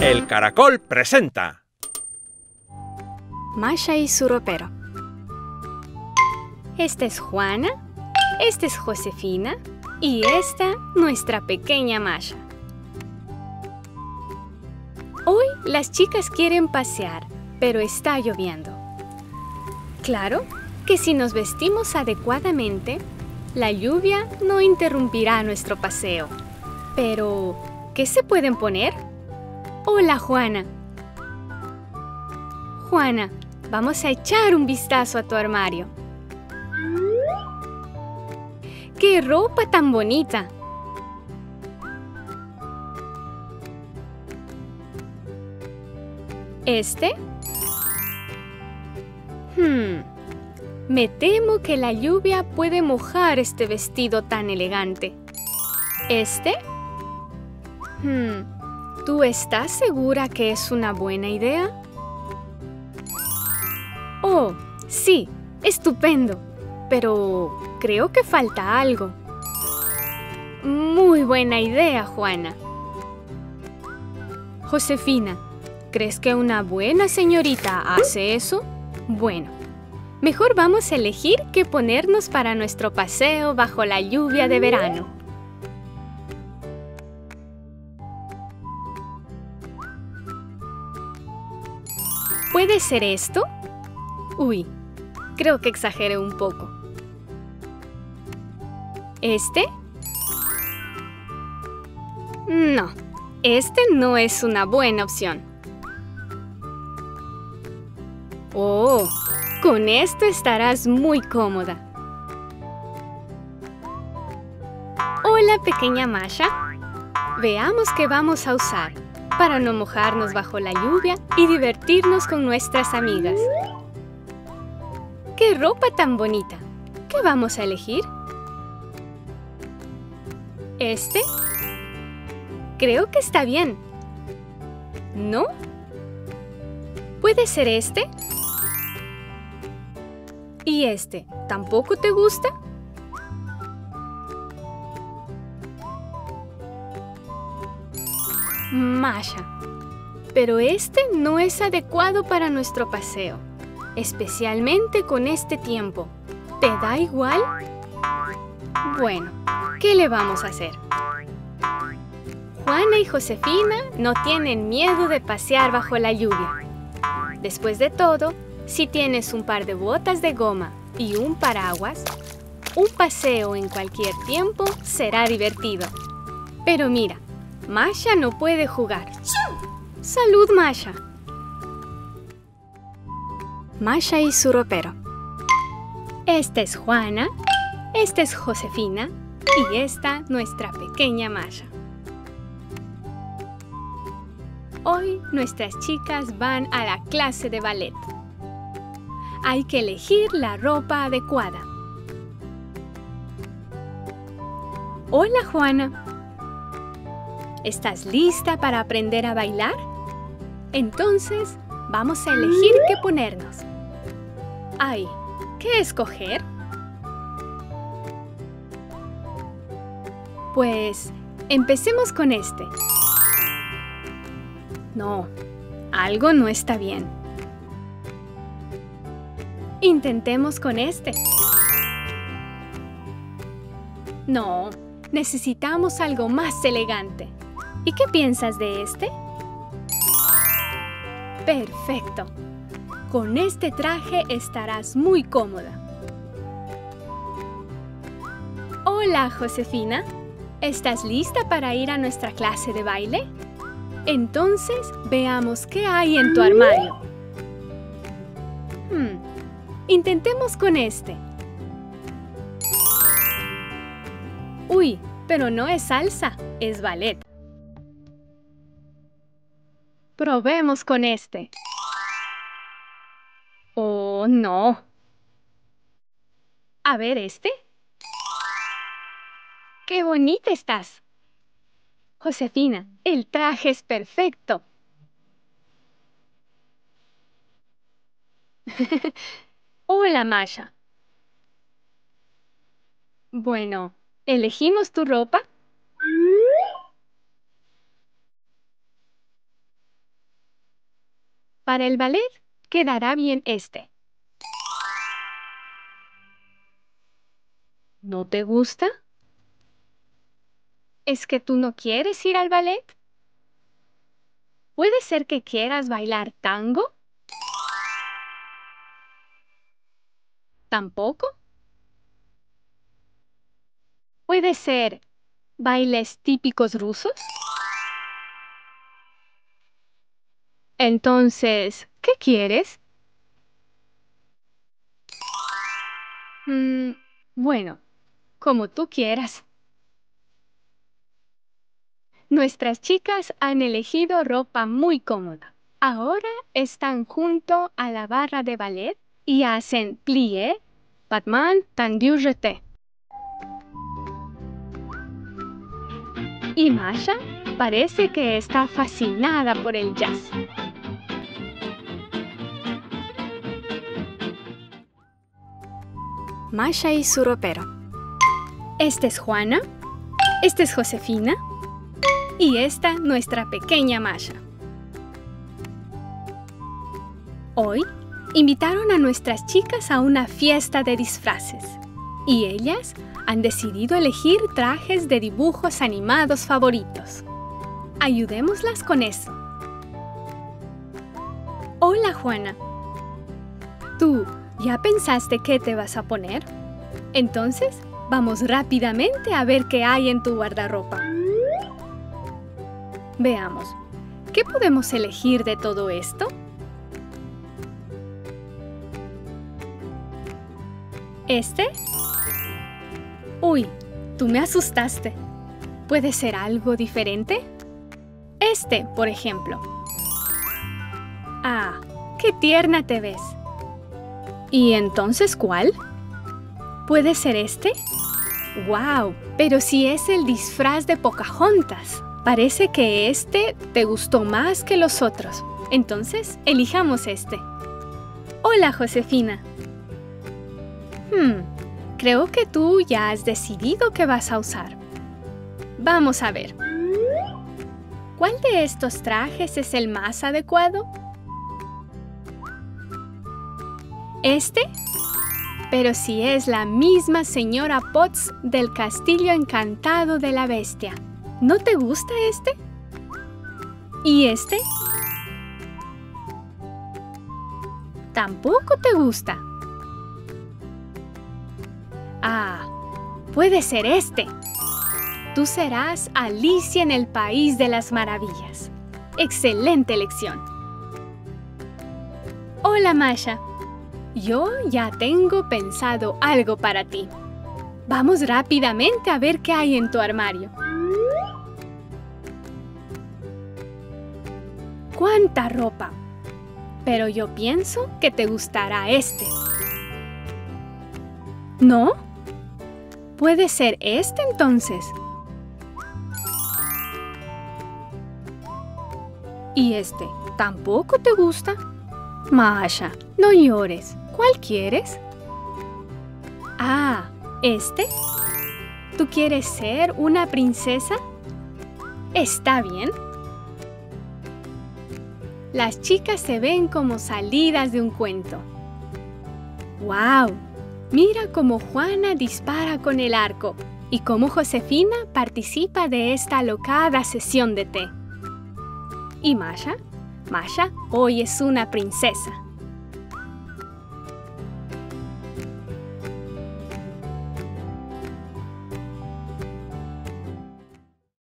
El Caracol presenta. Masha y su ropero. Esta es Juana, esta es Josefina y esta nuestra pequeña Masha. Hoy las chicas quieren pasear, pero está lloviendo. Claro que si nos vestimos adecuadamente, la lluvia no interrumpirá nuestro paseo. Pero, ¿qué se pueden poner? Hola, Juana. Juana, vamos a echar un vistazo a tu armario. ¡Qué ropa tan bonita! ¿Este? Hmm. Me temo que la lluvia puede mojar este vestido tan elegante. ¿Este? Hmm. ¿Tú estás segura que es una buena idea? Oh, sí, estupendo. Pero creo que falta algo. Muy buena idea, Juana. Josefina, ¿crees que una buena señorita hace eso? Bueno, mejor vamos a elegir qué ponernos para nuestro paseo bajo la lluvia de verano. ¿Puede ser esto? Uy, creo que exageré un poco. ¿Este? No, este no es una buena opción. Oh, con esto estarás muy cómoda. Hola, pequeña Masha. Veamos qué vamos a usar para no mojarnos bajo la lluvia y divertirnos con nuestras amigas. ¡Qué ropa tan bonita! ¿Qué vamos a elegir? ¿Este? Creo que está bien. ¿No? ¿Puede ser este? ¿Y este? ¿Tampoco te gusta? Masha. Pero este no es adecuado para nuestro paseo, especialmente con este tiempo. ¿Te da igual? Bueno, ¿qué le vamos a hacer? Juana y Josefina no tienen miedo de pasear bajo la lluvia. Después de todo, si tienes un par de botas de goma y un paraguas, un paseo en cualquier tiempo será divertido. Pero mira, Masha no puede jugar. ¡Salud, Masha! Masha y su ropero. Esta es Juana, esta es Josefina y esta nuestra pequeña Masha. Hoy nuestras chicas van a la clase de ballet. Hay que elegir la ropa adecuada. Hola Juana. ¿Estás lista para aprender a bailar? Entonces, vamos a elegir qué ponernos. Ay, ¿qué escoger? Pues, empecemos con este. No, algo no está bien. Intentemos con este. No, necesitamos algo más elegante. ¿Y qué piensas de este? Perfecto. Con este traje estarás muy cómoda. Hola, Josefina. ¿Estás lista para ir a nuestra clase de baile? Entonces, veamos qué hay en tu armario. Hmm, intentemos con este. Uy, pero no es salsa, es ballet. Probemos con este. Oh, no. A ver, este. ¡Qué bonita estás! Josefina, el traje es perfecto. Hola, Masha. Bueno, ¿elegimos tu ropa? Para el ballet quedará bien este. ¿No te gusta? ¿Es que tú no quieres ir al ballet? ¿Puede ser que quieras bailar tango? ¿Tampoco? ¿Puede ser bailes típicos rusos? Entonces, ¿qué quieres? Mm, bueno, como tú quieras. Nuestras chicas han elegido ropa muy cómoda. Ahora están junto a la barra de ballet y hacen plié, batman, tendu. Y Masha parece que está fascinada por el jazz. Masha y su ropero. Esta es Juana, esta es Josefina y esta nuestra pequeña Masha. Hoy invitaron a nuestras chicas a una fiesta de disfraces y ellas han decidido elegir trajes de dibujos animados favoritos. Ayudémoslas con eso. Hola Juana. ¿Tú ya pensaste qué te vas a poner? Entonces, vamos rápidamente a ver qué hay en tu guardarropa. Veamos, ¿qué podemos elegir de todo esto? ¿Este? Uy, tú me asustaste. ¿Puede ser algo diferente? Este, por ejemplo. Ah, qué tierna te ves. ¿Y entonces cuál? ¿Puede ser este? ¡Wow! Pero si es el disfraz de Pocahontas. Parece que este te gustó más que los otros. Entonces, elijamos este. Hola, Josefina. Hmm, creo que tú ya has decidido qué vas a usar. Vamos a ver. ¿Cuál de estos trajes es el más adecuado? ¿Este? Pero si es la misma señora Potts del castillo encantado de la bestia. ¿No te gusta este? ¿Y este? ¿Tampoco te gusta? Ah, puede ser este. Tú serás Alicia en el País de las Maravillas. Excelente elección. Hola, Masha. Yo ya tengo pensado algo para ti. Vamos rápidamente a ver qué hay en tu armario. ¡Cuánta ropa! Pero yo pienso que te gustará este. ¿No? ¿Puede ser este entonces? ¿Y este tampoco te gusta? Masha, no llores. ¿Cuál quieres? Ah, ¿este? ¿Tú quieres ser una princesa? Está bien. Las chicas se ven como salidas de un cuento. ¡Wow! Mira cómo Juana dispara con el arco y cómo Josefina participa de esta alocada sesión de té. ¿Y Masha? Masha hoy es una princesa.